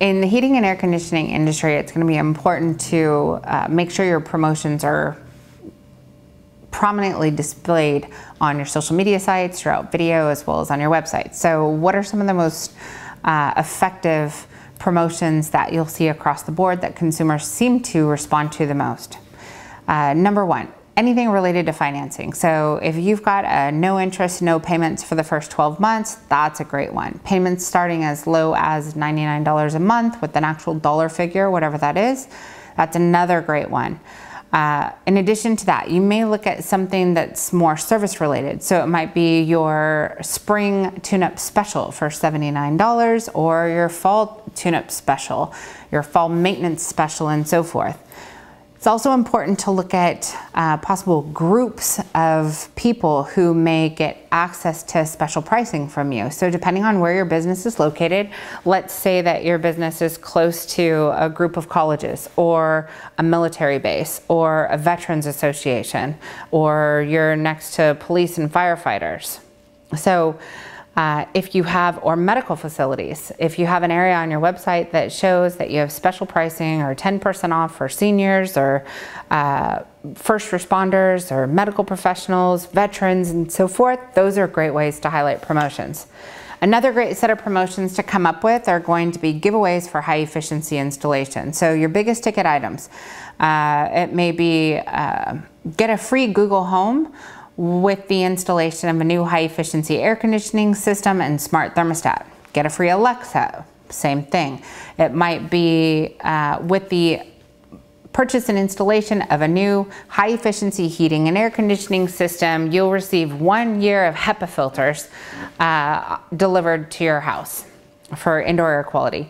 in the heating and air conditioning industry, it's going to be important to uh, make sure your promotions are prominently displayed on your social media sites, throughout video, as well as on your website. So, what are some of the most uh, effective promotions that you'll see across the board that consumers seem to respond to the most? Uh, number one, anything related to financing. So if you've got a no interest, no payments for the first 12 months, that's a great one. Payments starting as low as $99 a month with an actual dollar figure, whatever that is, that's another great one. Uh, in addition to that, you may look at something that's more service related. So it might be your spring tune-up special for $79 or your fall tune-up special, your fall maintenance special and so forth. It's also important to look at uh, possible groups of people who may get access to special pricing from you. So depending on where your business is located, let's say that your business is close to a group of colleges or a military base or a veterans association, or you're next to police and firefighters. So uh, if you have, or medical facilities, if you have an area on your website that shows that you have special pricing or 10% off for seniors or uh, first responders or medical professionals, veterans, and so forth, those are great ways to highlight promotions. Another great set of promotions to come up with are going to be giveaways for high efficiency installation. So your biggest ticket items, uh, it may be uh, get a free Google Home with the installation of a new high efficiency air conditioning system and smart thermostat. Get a free Alexa, same thing. It might be uh, with the purchase and installation of a new high efficiency heating and air conditioning system, you'll receive one year of HEPA filters uh, delivered to your house for indoor air quality.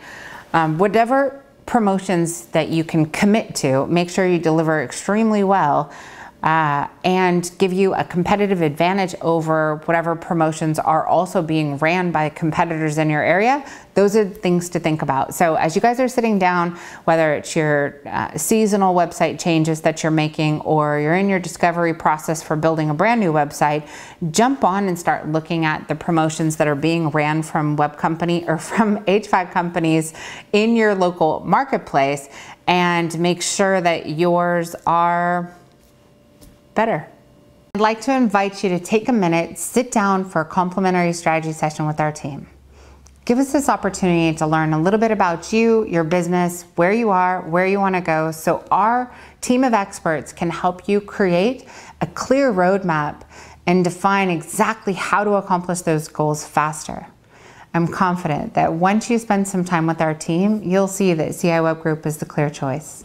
Um, whatever promotions that you can commit to, make sure you deliver extremely well uh, and give you a competitive advantage over whatever promotions are also being ran by competitors in your area. Those are things to think about. So as you guys are sitting down, whether it's your uh, seasonal website changes that you're making or you're in your discovery process for building a brand new website, jump on and start looking at the promotions that are being ran from web company or from HVAC companies in your local marketplace and make sure that yours are better. I'd like to invite you to take a minute, sit down for a complimentary strategy session with our team. Give us this opportunity to learn a little bit about you, your business, where you are, where you want to go, so our team of experts can help you create a clear roadmap and define exactly how to accomplish those goals faster. I'm confident that once you spend some time with our team, you'll see that CI Web Group is the clear choice.